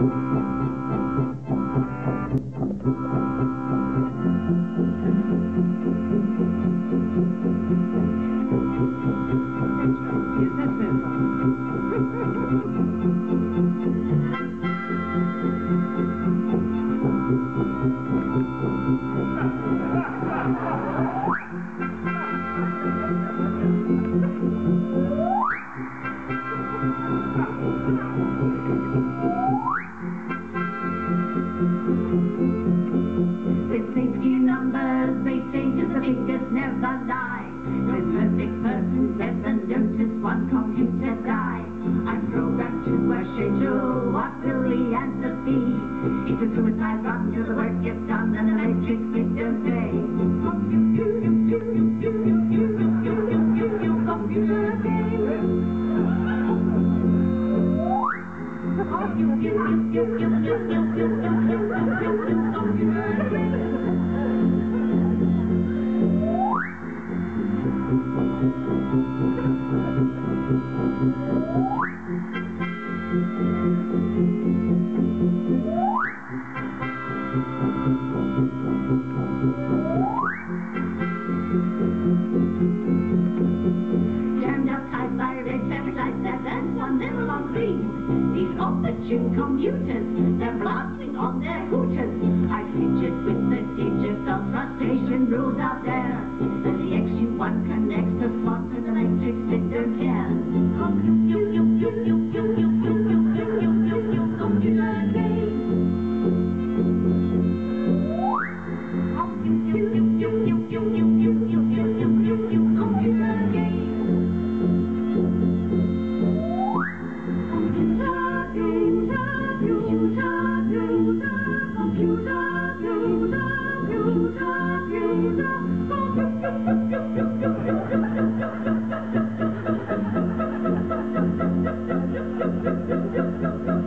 Thank you. With safety numbers, they say just the figures never lie. When perfect persons ever notice one computer die. I'm programmed to a schedule, what will the answer be? It's a suicide run till the work gets done and electric split don't pay. Computer Jammed computers, they're blasting on their an electric split don't care. Computer game. Computer game. Computer, 呦呦呦呦呦